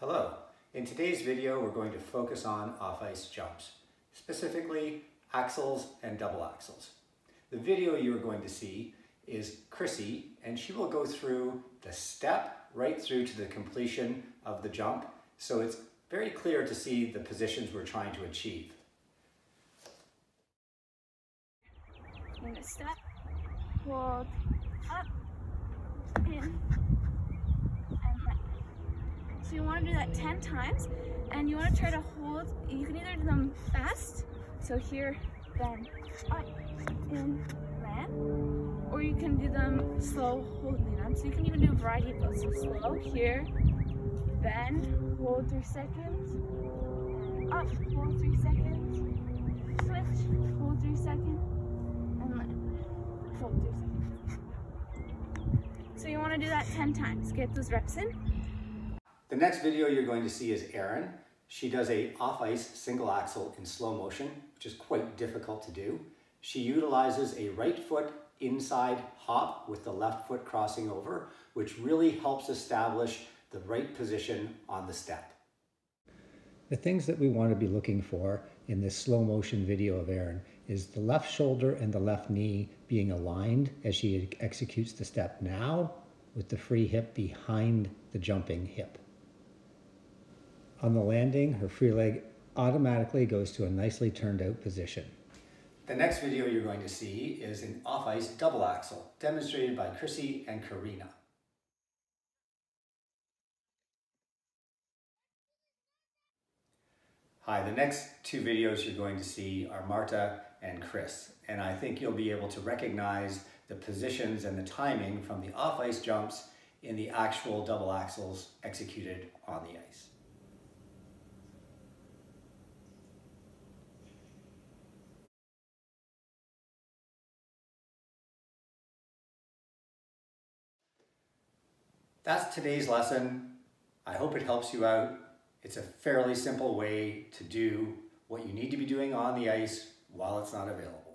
Hello. In today's video, we're going to focus on off-ice jumps, specifically axels and double axels. The video you're going to see is Chrissy, and she will go through the step right through to the completion of the jump, so it's very clear to see the positions we're trying to achieve. Step, hold, up, in. So you wanna do that 10 times, and you wanna try to hold, you can either do them fast, so here, then, up, in, land, or you can do them slow, holding them. So you can even do a variety of those. So slow, here, bend, hold three seconds, up, hold three seconds, switch, hold three seconds, and land, hold three seconds. So you want to do that 10 times. Get those reps in. The next video you're going to see is Erin. She does a off-ice single axel in slow motion, which is quite difficult to do. She utilizes a right foot inside hop with the left foot crossing over, which really helps establish the right position on the step. The things that we want to be looking for in this slow motion video of Erin is the left shoulder and the left knee being aligned as she executes the step now with the free hip behind the jumping hip. On the landing, her free leg automatically goes to a nicely turned out position. The next video you're going to see is an off-ice double axel, demonstrated by Chrissy and Karina. Hi, the next two videos you're going to see are Marta and Chris, and I think you'll be able to recognize the positions and the timing from the off-ice jumps in the actual double axels executed on the ice. That's today's lesson. I hope it helps you out. It's a fairly simple way to do what you need to be doing on the ice while it's not available.